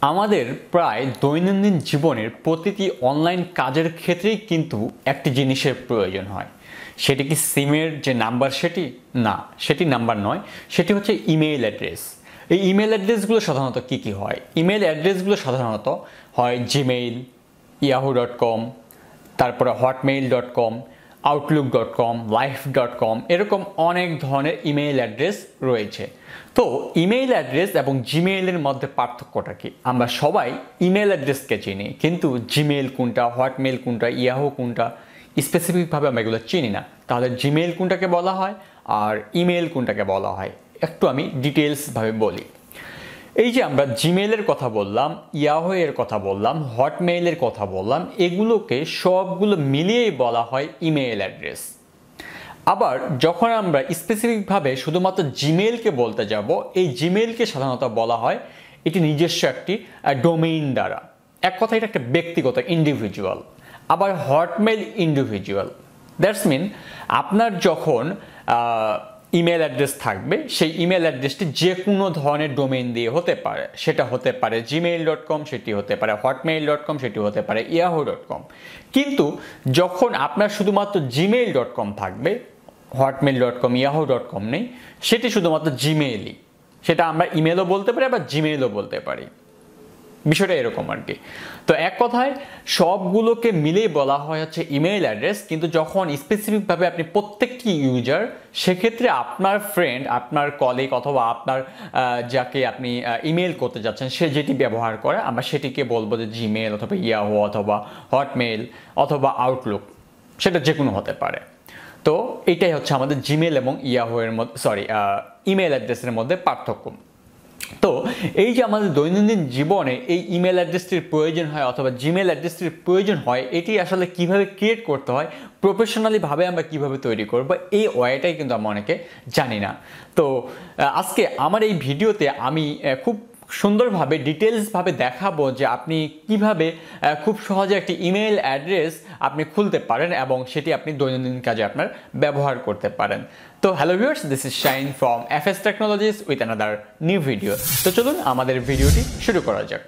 আমাদের প্রায় দৈনন্দিন জীবনের প্রতিটি অনলাইন কাজের ক্ষেত্রেই কিন্তু একটি জিনিসের প্রয়োজন হয়। সেটি কি সিমের যে নাম্বার সেটি? না, সেটি নাম্বার নয়, সেটি হচ্ছে ইমেইল অ্যাড্রেস এই ইমেল অ্যাড্রেসগুলো সাধারণত কী কী হয়? ইমেল অ্যাড্রেসগুলো সাধারণত হয় জিমেইল ইয়াহু ডট কম তারপরে Hotmail dot com Outlook dot com Live dot com এরকম অনেক ধরনের ইমেইল অ্যাড্রেস রয়েছে। তো ইমেইল অ্যাড্রেস এবং জিমেইলের মধ্যে পার্থক্যটা কি? আমরা সবাই ইমেল অ্যাড্রেসকে চিনি, কিন্তু জিমেইল কোনটা হটমেইল কোনটা ইয়াহু কোনটা স্পেসিফিকভাবে আমরা এগুলো চিনি না। তাহলে জিমেইল কোনটাকে বলা হয় আর ইমেইল কোনটাকে বলা হয়, একটু আমি ডিটেলসভাবে বলি। এই যে আমরা জিমেলের কথা বললাম ইয়াহো এর কথা বললাম হটমেইলের কথা বললাম, এগুলোকে সবগুলো মিলিয়েই বলা হয় ইমেইল অ্যাড্রেস আবার যখন আমরা স্পেসিফিকভাবে শুধুমাত্র জিমেলকে বলতে যাব, এই জিমেলকে সাধারণত বলা হয় এটি নিজস্ব একটি ডোমেইন দ্বারা। এক কথা এটা একটা ব্যক্তিগত ইন্ডিভিজুয়াল আবার হটমেইল ইন্ডিভিজুয়াল দ্যাটস মিন আপনার যখন ইমেল অ্যাড্রেস থাকবে, সেই ইমেল অ্যাড্রেসটি যে কোনো ধরনের ডোমেইন দিয়ে হতে পারে। সেটা হতে পারে জিমেইল ডট কম সেটি হতে পারে হটমেইল ডট কম সেটি হতে পারে ইয়াহো ডট কম কিন্তু যখন আপনার শুধুমাত্র জিমেইল ডট কম থাকবে Hotmail dot com Yahoo dot com নেই, সেটি শুধুমাত্র জিমেইলই সেটা আমরা ইমেলও বলতে পারি, আবার জিমেইলও বলতে পারি। বিষয়টা এরকম আর কি। তো এক কথায় সবগুলোকে মিলেই বলা হয় হচ্ছে ইমেইল অ্যাড্রেস কিন্তু যখন স্পেসিফিকভাবে আপনি প্রত্যেকটি ইউজার সেক্ষেত্রে আপনার ফ্রেন্ড আপনার কলিগ অথবা আপনার যাকে আপনি ইমেল করতে যাচ্ছেন, সে যেটি ব্যবহার করে, আমরা সেটিকে বলব যে জিমেল অথবা ইয়াহো অথবা হটমেল অথবা আউটলুক সেটা যে কোনো হতে পারে। তো এটাই হচ্ছে আমাদের জিমেল এবং ইয়াহো এর মধ্যে সরি ইমেল অ্যাড্রেসের মধ্যে পার্থক্য। তো এই যে আমাদের দৈনন্দিন জীবনে এই ইমেল অ্যাড্রেসটির প্রয়োজন হয় অথবা জিমেল অ্যাড্রেসটির প্রয়োজন হয়, এটি আসলে কীভাবে ক্রিয়েট করতে হয় প্রফেশনালিভাবে আমরা কীভাবে তৈরি করব, এই ওয়েটাই কিন্তু আমরা অনেকে জানি না। তো আজকে আমার এই ভিডিওতে আমি খুব সুন্দরভাবে ডিটেলসভাবে দেখাবো যে আপনি কীভাবে খুব সহজে একটি ইমেল অ্যাড্রেস আপনি খুলতে পারেন এবং সেটি আপনি দৈনন্দিন কাজে আপনার ব্যবহার করতে পারেন। তো hello viewers this is Shine from F S technologies with another new video তো চলুন আমাদের ভিডিওটি শুরু করা যাক।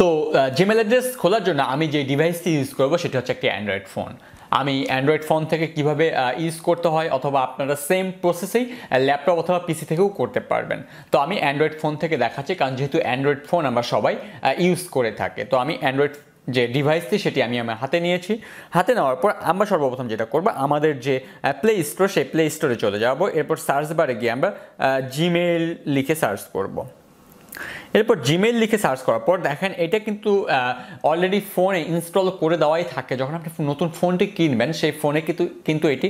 তো জিমেল অ্যাড্রেস খোলার জন্য আমি যে ডিভাইসটি ইউজ করব সেটা হচ্ছে একটি অ্যান্ড্রয়েড ফোন আমি অ্যান্ড্রয়েড ফোন থেকে কীভাবে ইউজ করতে হয় অথবা আপনারা সেম প্রসেসেই ল্যাপটপ অথবা পিসি থেকেও করতে পারবেন। তো আমি অ্যান্ড্রয়েড ফোন থেকে দেখাচ্ছি, কারণ যেহেতু অ্যান্ড্রয়েড ফোন আমরা সবাই ইউজ করে থাকে। তো আমি অ্যান্ড্রয়েড যে ডিভাইসটি সেটি আমি আমার হাতে নিয়েছি। হাতে নেওয়ার পর আমরা সর্বপ্রথম যেটা করব, আমাদের যে প্লে স্টোর সেই প্লে স্টোরে চলে যাব। এরপর সার্চ বারে গিয়ে আমরা জিমেল লিখে সার্চ করব। এরপর জিমেল লিখে সার্চ করার পর দেখেন এটা কিন্তু অলরেডি ফোনে ইনস্টল করে দেওয়াই থাকে। যখন আপনি নতুন ফোনটি কিনবেন, সেই ফোনে কিন্তু কিন্তু এটি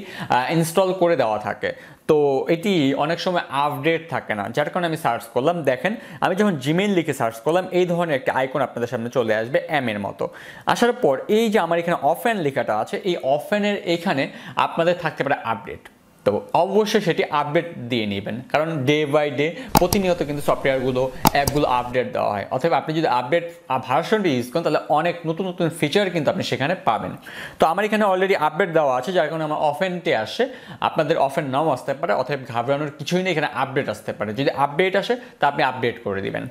ইনস্টল করে দেওয়া থাকে। তো এটি অনেক সময় আপডেট থাকে না। যার কারণে আমি সার্চ করলাম। দেখেন, আমি যখন জিমেল লিখে সার্চ করলাম, এই ধরনের একটা আইকন আপনাদের সামনে চলে আসবে এম এর মতো। আসার পর এই যে আমার এখানে অফেন লেখাটা আছে, এই অফেনের এখানে আপনাদের থাকতে পারে আপডেট তো অবশ্যই সেটি আপডেট দিয়ে নেবেন। কারণ ডে বাই ডে প্রতিনিয়ত কিন্তু সফটওয়্যারগুলো অ্যাপগুলো আপডেট দেওয়া হয়। অথবা আপনি যদি আপডেট ভার্সনটি ইউজ করেন, তাহলে অনেক নতুন নতুন ফিচার কিন্তু আপনি সেখানে পাবেন। তো আমার এখানে অলরেডি আপডেট দেওয়া আছে, যার কারণে আমার অফেনটে আসে। আপনাদের অফেন নাও আসতে পারে, অথবা ঘাবড়ানোর কিছুই নেই, এখানে আপডেট আসতে পারে। যদি আপডেট আসে, তা আপনি আপডেট করে দিবেন।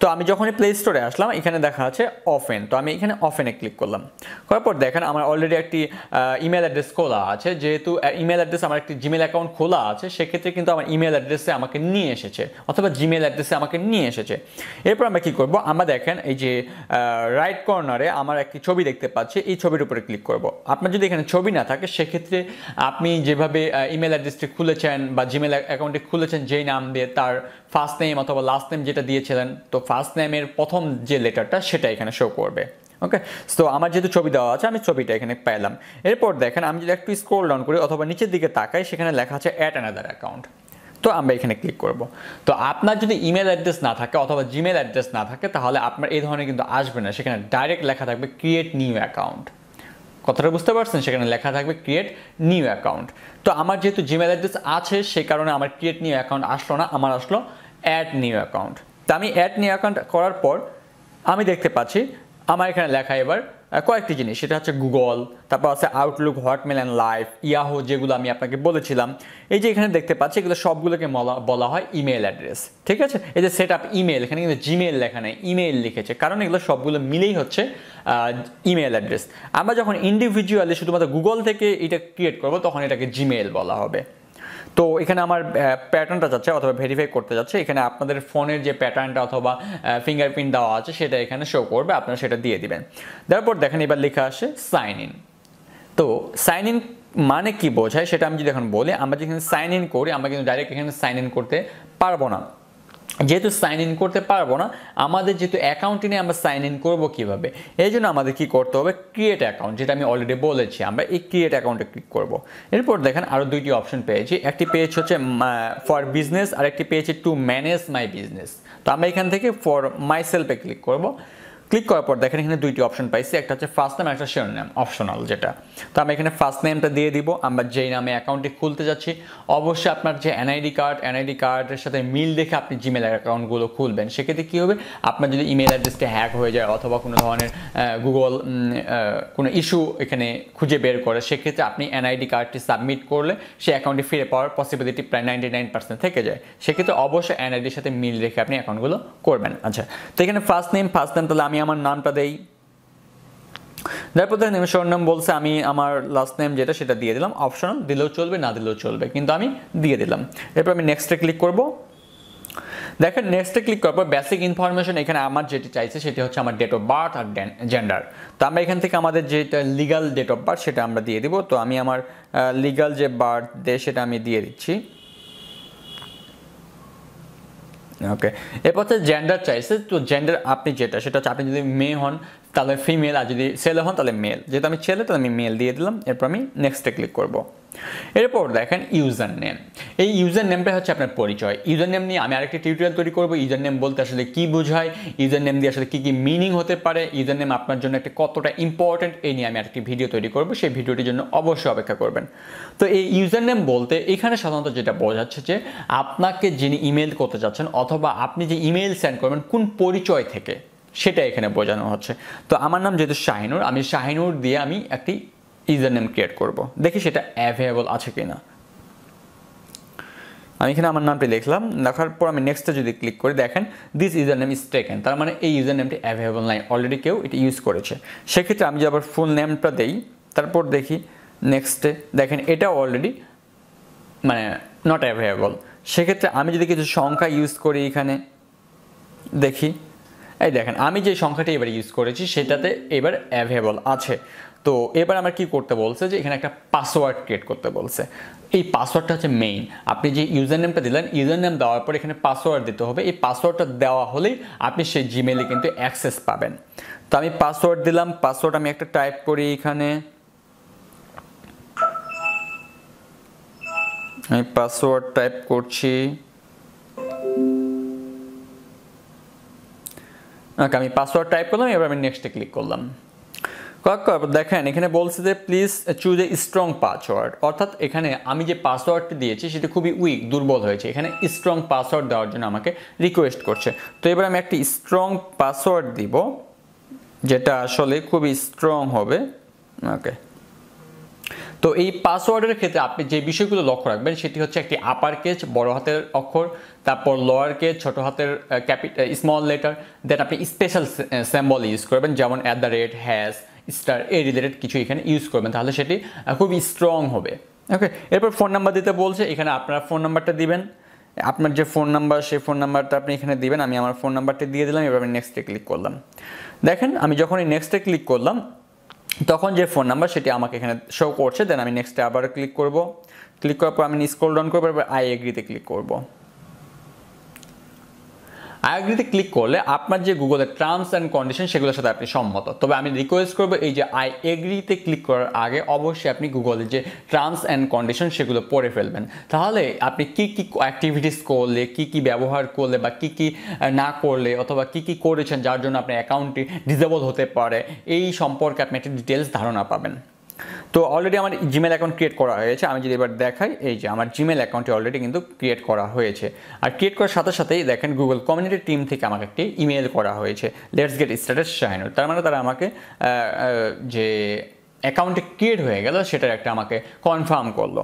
তো আমি যখনই প্লে স্টোরে আসলাম, এখানে দেখা আছে অফেন তো আমি এখানে অফেনে ক্লিক করলাম। করার পর দেখেন, আমার অলরেডি একটি ইমেল অ্যাড্রেস খোলা আছে। যেহেতু ইমেল অ্যাড্রেস আমার একটি জিমেল অ্যাকাউন্ট খোলা আছে, সেক্ষেত্রে কিন্তু আমার ইমেল অ্যাড্রেসে আমাকে নিয়ে এসেছে, অথবা জিমেল অ্যাড্রেসে আমাকে নিয়ে এসেছে। এরপর আমরা কী করব? আমরা দেখেন এই যে রাইট কর্নারে আমার একটি ছবি দেখতে পাচ্ছি, এই ছবির উপরে ক্লিক করব। আপনার যদি এখানে ছবি না থাকে, সেক্ষেত্রে আপনি যেভাবে ইমেল অ্যাড্রেসটি খুলেছেন বা জিমেল অ্যাকাউন্টটি খুলেছেন, যেই নাম দিয়ে তার ফার্স্ট নেম অথবা লাস্ট নেম যেটা দিয়েছিলেন, তো ফার্স্ট নেমের প্রথম যে লেটারটা সেটা এখানে শো করবে। ওকে সো আমার যেহেতু ছবি দেওয়া আছে, আমি ছবিটা এখানে পেলাম। এরপর দেখেন, আমি যদি একটু স্ক্রোল ডাউন করি অথবা নিচের দিকে তাকাই, সেখানে লেখা আছে অ্যাট অ্যানাদার অ্যাকাউন্ট তো আমরা এখানে ক্লিক করব। তো আপনার যদি ইমেল অ্যাড্রেস না থাকে অথবা জিমেল অ্যাড্রেস না থাকে, তাহলে আপনার এই ধরনের কিন্তু আসবে না। সেখানে ডাইরেক্ট লেখা থাকবে ক্রিয়েট নিউ অ্যাকাউন্ট কথাটা বুঝতে পারছেন? সেখানে লেখা থাকবে ক্রিয়েট নিউ অ্যাকাউন্ট তো আমার যেহেতু জিমেল অ্যাড্রেস আছে, সে কারণে আমার ক্রিয়েট নিউ অ্যাকাউন্ট আসলো না, আমার আসলো অ্যাড নিউ অ্যাকাউন্ট তো আমি অ্যাড নিউ অ্যাকাউন্ট করার পর আমি দেখতে পাচ্ছি আমার এখানে লেখা এবার কয়েকটি জিনিস। সেটা হচ্ছে গুগল তারপর আছে Outlook Hotmail and Live Yahoo যেগুলো আমি আপনাকে বলেছিলাম। এই যে এখানে দেখতে পাচ্ছি, এগুলো সবগুলোকে বলা হয় ইমেল অ্যাড্রেস ঠিক আছে? এই যে সেট আপ ইমেল এখানে কিন্তু জিমেল লেখা নেই ইমেল লিখেছে। কারণ এগুলো সবগুলো মিলেই হচ্ছে ইমেল অ্যাড্রেস আমরা যখন ইন্ডিভিজুয়ালি শুধুমাত্র গুগল থেকে এটা ক্রিয়েট করব, তখন এটাকে জিমেল বলা হবে। তো এখানে আমার প্যাটার্নটা যাচ্ছে, অথবা ভেরিফাই করতে যাচ্ছে। এখানে আপনাদের ফোনের যে প্যাটার্নটা অথবা ফিঙ্গারপ্রিন্ট দেওয়া আছে, সেটা এখানে শো করবে, আপনারা সেটা দিয়ে দিবেন। তারপর দেখেন, এবার লেখা আসে সাইন ইন তো সাইন ইন মানে কি বোঝায়, সেটা আমি যদি এখন বলি, আমরা যেখানে সাইন ইন করি, আমরা কিন্তু ডাইরেক্ট এখানে সাইন ইন করতে পারব না। যেহেতু সাইন ইন করতে পারব না, আমাদের যেহেতু অ্যাকাউন্টে নিয়ে আমরা সাইন ইন করব কীভাবে? এই জন্য আমাদের কী করতে হবে? ক্রিয়েট অ্যাকাউন্ট যেটা আমি অলরেডি বলেছি, আমরা এই ক্রিয়েট অ্যাকাউন্টে ক্লিক করব। এরপর দেখেন আরও দুইটি অপশন পেয়েছি। একটি পেজ হচ্ছে ফর বিজনেস আর একটি পেয়েছি টু ম্যানেজ মাই বিজনেস তো আমরা এখান থেকে ফর মাই সেলফে ক্লিক করব। ক্লিক করার পর দেখেন এখানে দুইটি অপশন পাইছি, একটা হচ্ছে ফার্স্ট নেম একটা শেয়ার নেম অপশনাল যেটা। তো আমি এখানে ফার্স্ট নেমটা দিয়ে দিব, আমরা যেই নামে অ্যাকাউন্টটি খুলতে যাচ্ছি, অবশ্যই আপনার যে এনআইডি কার্ড এনআইডি কার্ডের সাথে মিল দেখে আপনি জিমেল অ্যাকাউন্টগুলো খুলবেন। সেক্ষেত্রে কী হবে? আপনার যদি ইমেল অ্যাড্রেসটা হ্যাক হয়ে যায় অথবা কোনো ধরনের গুগল কোনো ইস্যু এখানে খুঁজে বের করে, সেক্ষেত্রে আপনি এনআইডি কার্ডটি সাবমিট করলে সেই অ্যাকাউন্টটি ফিরে পাওয়ার পসিবিলিটি প্রায় নাইনটি নাইন পার্সেন্ট থেকে যায়। সেক্ষেত্রে অবশ্যই এনআইডির সাথে মিল রেখে আপনি অ্যাকাউন্টগুলো করবেন। আচ্ছা তো এখানে ফার্স্ট নেম ফার্স্ট নেম তাহলে আমি আমার নামটা দেই। তারপর দেখেন আমি নাম বলছে, আমি আমার লাস্ট নেম যেটা, সেটা দিয়ে দিলাম। অপশনাল দিলেও চলবে, না দিলেও চলবে। কিন্তু আমি দিয়ে দিলাম। এরপর আমি নেক্সটে ক্লিক করব। দেখেন নেক্সটে ক্লিক করার পর বেসিক ইনফরমেশন এখানে আমার যেটি চাইছে, সেটি হচ্ছে আমার ডেট অফ বার্থ আর জেন্ডার তো আমরা এখান থেকে আমাদের যেটা লিগাল ডেট অফ বার্থ সেটা আমরা দিয়ে দিব। তো আমি আমার লিগাল যে বার্থ ডে সেটা আমি দিয়ে দিচ্ছি। ওকে এরপর হচ্ছে জেন্ডার চাইছে তো জেন্ডার আপনি যেটা, সেটা হচ্ছে আপনি যদি মেয়ে হন, তাহলে ফিমেল আর যদি ছেলে হন, তাহলে মেল যেহেতু আমি ছেলে, তাহলে আমি মেল দিয়ে দিলাম। এরপর আমি নেক্সটে ক্লিক করব। এরপর দেখেন ইউজার নেম এই ইউজার নেমটা হচ্ছে আপনার পরিচয়। ইউজার নেম নিয়ে আমি আরেকটি টিউটোরিয়াল তৈরি করব। ইউজার নেম বলতে আসলে কী বোঝায়? ইউজার নেম দিয়ে আসলে কী কী মিনিং হতে পারে? ইউজার নেম আপনার জন্য একটা কতটা ইম্পর্টেন্ট এই নিয়ে আমি আরেকটি ভিডিও তৈরি করব। সেই ভিডিওটির জন্য অবশ্যই অপেক্ষা করবেন। তো এই ইউজার নেম বলতে এখানে সাধারণত যেটা বোঝাচ্ছে যে আপনাকে যিনি ইমেল করতে চাচ্ছেন অথবা আপনি যে ইমেল সেন্ড করবেন, কোন পরিচয় থেকে সেটা এখানে বোঝানো হচ্ছে। তো আমার নাম যেহেতু শাহিনুর, আমি শাহিনুর দিয়ে আমি একটি ইউজার নেম ক্রিয়েট করব। দেখি সেটা অ্যাভেলেবল আছে কি না আমি এখানে আমার নামটি লিখলাম, লেখার পর আমি নেক্সটে যদি ক্লিক করি, দেখেন this user name is taken তার মানে এই ইউজার নেমটি অ্যাভেলেবল নাই অলরেডি কেউ এটা ইউজ করেছে। সেক্ষেত্রে আমি যে আবার ফুল নেমটা দেই, তারপর দেখি নেক্সটে দেখেন এটা অলরেডি মানে নট অ্যাভেলেবল সেক্ষেত্রে আমি যদি কিছু সংখ্যা ইউজ করি এখানে, দেখি, এই দেখেন, আমি যে সংখ্যাটি এবার ইউজ করেছি, সেটাতে এবার অ্যাভেলেবল আছে। তো এবার আমার কি করতে বলছে যে এখানে একটা পাসওয়ার্ড ক্রিয়েট করতে বলছে। এই পাসওয়ার্ডটা হচ্ছে মেইন আপনি যে ইউজার নেমটা দিলেন ইউজার নেম দেওয়ার পর এখানে পাসওয়ার্ড দিতে হবে। এই পাসওয়ার্ডটা দেওয়া হলেই আপনি সেই জিমেলে কিন্তু অ্যাক্সেস পাবেন। তো আমি পাসওয়ার্ড দিলাম পাসওয়ার্ড আমি একটা টাইপ করি এখানে। আমি পাসওয়ার্ড টাইপ করছি। আমি পাসওয়ার্ড টাইপ করলাম, এবার আমি নেক্সটে ক্লিক করলাম। দেখেন, এখানে বলছে যে please choose a strong password অর্থাৎ এখানে আমি যে পাসওয়ার্ডটি দিয়েছি, সেটা খুবই উইক দুর্বল হয়েছে। এখানে স্ট্রং পাসওয়ার্ড দেওয়ার জন্য আমাকে রিকোয়েস্ট করছে। তো এবার আমি একটি স্ট্রং পাসওয়ার্ড দিব, যেটা আসলে খুবই স্ট্রং হবে। ওকে। তো এই পাসওয়ার্ডের ক্ষেত্রে আপনি যে বিষয়গুলো লক্ষ্য রাখবেন, সেটি হচ্ছে একটি আপার কেজ বড় হাতের অক্ষর, তারপর লোয়ার কেজ ছোট হাতের ক্যাপিটাল স্মল লেটার দেন আপনি স্পেশাল স্যাম্বল ইউজ করবেন, যেমন at the rate hash star A related কিছু এখানে ইউজ করবেন, তাহলে সেটি খুবই স্ট্রং হবে। ওকে এরপর ফোন নাম্বার দিতে বলছে, এখানে আপনারা ফোন নাম্বারটা দিবেন। আপনার যে ফোন নাম্বার সেই ফোন নাম্বারটা আপনি এখানে দিবেন, আমি আমার ফোন নাম্বারটা দিয়ে দিলাম, এবার আমি নেক্সটে ক্লিক করলাম। দেখেন, আমি যখন এই নেক্সটে ক্লিক করলাম, তখন যে ফোন নাম্বার সেটি আমাকে এখানে শো করছে দেন আমি নেক্সটে আবার ক্লিক করব। ক্লিক করার পর আমি স্ক্রল ডাউন করব, এবার আই এগ্রিতে ক্লিক করব। আই ক্লিক করলে আপনার যে গুগলের টার্মস অ্যান্ড কন্ডিশন সেগুলোর সাথে আপনি সম্মত। তবে আমি রিকোয়েস্ট করব এই যে আই এগ্রিতে ক্লিক করার আগে অবশ্যই আপনি গুগলের যে টার্মস অ্যান্ড কন্ডিশন সেগুলো পড়ে ফেলবেন। তাহলে আপনি কি কি অ্যাক্টিভিটিস করলে, কি কি ব্যবহার করলে বা কি কি না করলে অথবা কি কি করেছেন যার জন্য আপনার অ্যাকাউন্টটি ডিজেবল হতে পারে, এই সম্পর্কে আপনি একটা ডিটেলস ধারণা পাবেন। তো অলরেডি আমার জিমেল অ্যাকাউন্ট ক্রিয়েট করা হয়েছে। আমি যদি এবার দেখাই, এই যে আমার জিমেল অ্যাকাউন্টটি অলরেডি কিন্তু ক্রিয়েট করা হয়েছে। আর ক্রিয়েট করার সাথে সাথেই দেখেন গুগল কমিউনিটি টিম থেকে আমাকে একটি ইমেল করা হয়েছে। লেটস গেট স্ট্যাটাস শাহিনুর তার মানে তারা আমাকে যে অ্যাকাউন্টে ক্রিয়েট হয়ে গেল, সেটার একটা আমাকে কনফার্ম করল।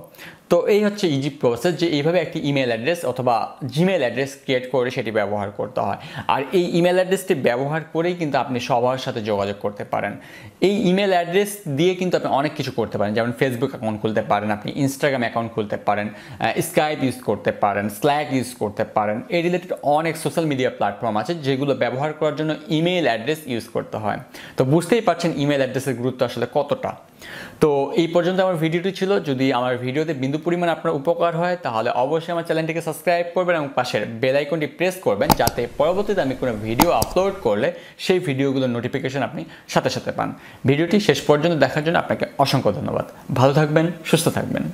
তো এই হচ্ছে ইজি প্রসেস যে এইভাবে একটি ইমেল অ্যাড্রেস অথবা জিমেল অ্যাড্রেস ক্রিয়েট করে সেটি ব্যবহার করতে হয়। আর এই ইমেল অ্যাড্রেসটি ব্যবহার করেই কিন্তু আপনি সবার সাথে যোগাযোগ করতে পারেন। এই ইমেল অ্যাড্রেস দিয়ে কিন্তু আপনি অনেক কিছু করতে পারেন। যেমন ফেসবুক অ্যাকাউন্ট খুলতে পারেন, আপনি ইনস্টাগ্রাম অ্যাকাউন্ট খুলতে পারেন স্কাইপ ইউজ করতে পারেন স্ল্যাক ইউজ করতে পারেন। এই রিলেটেড অনেক সোশ্যাল মিডিয়া প্ল্যাটফর্ম আছে যেগুলো ব্যবহার করার জন্য ইমেল অ্যাড্রেস ইউজ করতে হয়। তো বুঝতেই পারছেন ইমেল অ্যাড্রেসের গুরুত্ব আসলে কতটা। তো এই পর্যন্ত আমার ভিডিওটি ছিল। যদি আমার ভিডিওতে বিন্দু পরিমাণ আপনার উপকার হয়, তাহলে অবশ্যই আমার চ্যানেলটিকে সাবস্ক্রাইব করবেন এবং পাশের বেল আইকনটি প্রেস করবেন যাতে পরবর্তীতে আমি কোনো ভিডিও আপলোড করলে সেই ভিডিওগুলোর নোটিফিকেশন আপনি সাথে সাথে পান। ভিডিওটি শেষ পর্যন্ত দেখার জন্য আপনাকে অসংখ্য ধন্যবাদ। ভালো থাকবেন, সুস্থ থাকবেন।